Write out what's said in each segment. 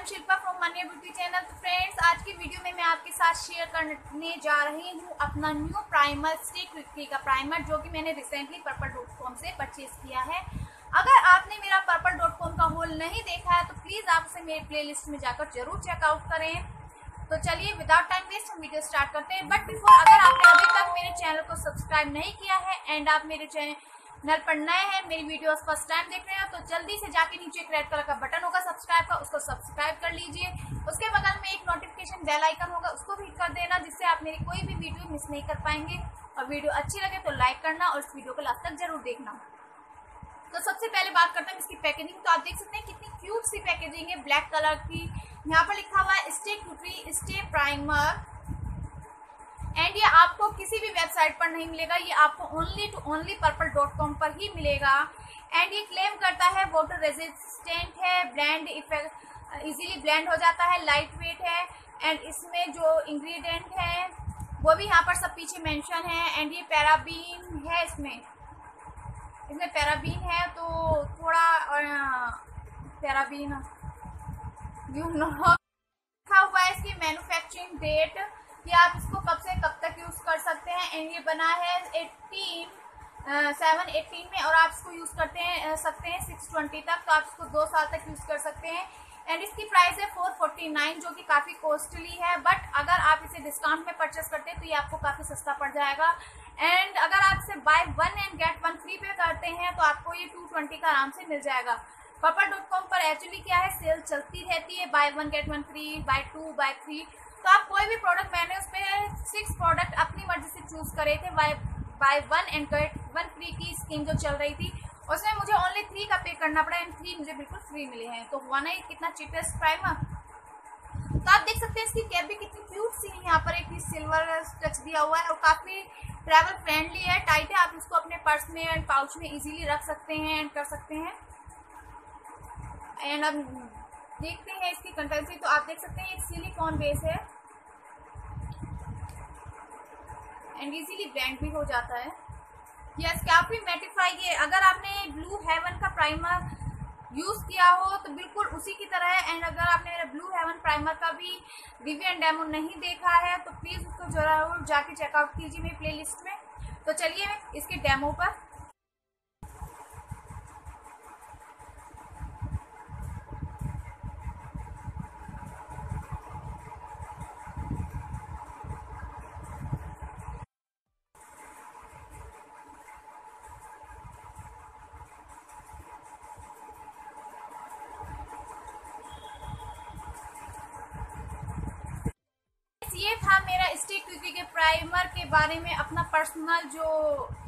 Am Shilpa from Mania beauty channel friends आज की video में मैं आपके साथ शेयर करने जा रही हूँ अपना न्यू प्राइमर स्टिक विक्ट्री का प्राइमर जो कि मैंने रिसेंटली पर्पल डॉट कॉम से परचेज किया है। अगर आपने मेरा पर्पल डॉट कॉम का होल नहीं देखा है तो प्लीज़ आप उसे मेरे प्लेलिस्ट में जाकर ज़रूर चेकआउट करें। तो चलिए विदाउट टाइम वेस्ट हम वीडियो स्टार्ट करते हैं। बट बिफोर अगर आपने अभी तक मेरे चैनल को सब्सक्राइब नहीं किया है एंड आप मेरे चैनल नल पर नए हैं, मेरी वीडियोस फ़र्स्ट टाइम देख रहे हो तो जल्दी से जाके नीचे एक रेड कलर का बटन होगा सब्सक्राइब का, उसको सब्सक्राइब कर लीजिए। उसके बगल में एक नोटिफिकेशन बेल आइकन होगा, उसको भी कर देना, जिससे आप मेरी कोई भी वीडियो मिस नहीं कर पाएँगे। और वीडियो अच्छी लगे तो लाइक करना और इस वीडियो को लास्ट तक ज़रूर देखना। तो सबसे पहले बात करते हैं इसकी पैकेजिंग तो आप देख सकते हैं कितनी क्यूट सी पैकेजिंग है ब्लैक कलर की। यहाँ पर लिखा हुआ है स्टे कुटरी स्टे प्राइमर एंड ये आपको किसी भी वेबसाइट पर नहीं मिलेगा, ये आपको only two only purple dot com पर ही मिलेगा। एंड ये क्लेम करता है वाटर रेजिस्टेंट है ब्लैंड इफ़ेक्ट इजीली ब्लेंड हो जाता है लाइट वेट है एंड इसमें जो इंग्रेडिएंट है, वो भी यहाँ पर सब पीछे मेंशन है एंड ये पैराबीन है इसमें। इसमें पैराबीन है तो थोड़ा पैराबीन यू नो लिखा हुआ है इसकी मैन्युफैक्चरिंग डेट कि आप इसको कब से कब तक यूज़ कर सकते हैं। एंड ये बना है एट्टीन सेवन एट्टीन में और आप इसको यूज़ करते हैं सकते हैं सिक्स ट्वेंटी तक। तो आप इसको दो साल तक यूज़ कर सकते हैं। एंड इसकी प्राइस है फोर फोर्टी नाइन जो कि काफ़ी कॉस्टली है। बट अगर आप इसे डिस्काउंट में परचेस करते हैं तो ये आपको काफ़ी सस्ता पड़ जाएगा। एंड अगर आप इसे buy one and get one free पे करते हैं तो आपको ये टू ट्वेंटी का आराम से मिल जाएगा। पर्पल डॉट कॉम पर एक्चुअली क्या है? सेल चलती रहती है। Buy one get one free buy two buy three तो आप कोई भी प्रोडक्ट मैंने पर सिक्स प्रोडक्ट अपनी मर्ज़ी से चूज़ करे थे buy buy one and one free की स्कीम जो चल रही थी। उसमें मुझे ओनली थ्री का पे करना पड़ा एंड थ्री मुझे बिल्कुल फ्री मिले हैं। तो हुआ ना कितना चीपेस्ट प्राइमर तो आप देख सकते हैं इसकी कैप भी कितनी क्यूट सी है। यहाँ पर एक सिल्वर टच दिया हुआ है और काफ़ी ट्रैवल फ्रेंडली है टाइट है। आप इसको अपने पर्स में एंड पाउच में इजीली रख सकते हैं एंड कर सकते हैं। एंड अब देखते हैं इसकी कंटेंसी तो आप देख सकते हैं एक सिलिकॉन बेस है। एंड इजीली ब्लेंड भी हो जाता है। यस काफ़ी मेटिफाई है अगर आपने ब्लू हेवन का प्राइमर यूज़ किया हो तो बिल्कुल उसी की तरह है। एंड अगर आपने मेरा ब्लू हेवन प्राइमर का भी रिव्यू एंड डेमो नहीं देखा है तो प्लीज़ उसको ज़रूर जाके चेकआउट कीजिए मेरी प्लेलिस्ट में। तो चलिए इसके डेमो पर था मेरा स्टिक क्योंकि के प्राइमर के बारे में अपना पर्सनल जो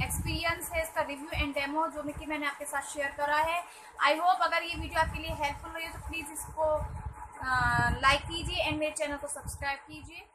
एक्सपीरियंस है, इसका रिव्यू एंड डेमो जो कि मैंने आपके साथ शेयर करा है। आई होप अगर ये वीडियो आपके लिए हेल्पफुल रही हो तो प्लीज़ इसको लाइक कीजिए एंड मेरे चैनल को सब्सक्राइब कीजिए।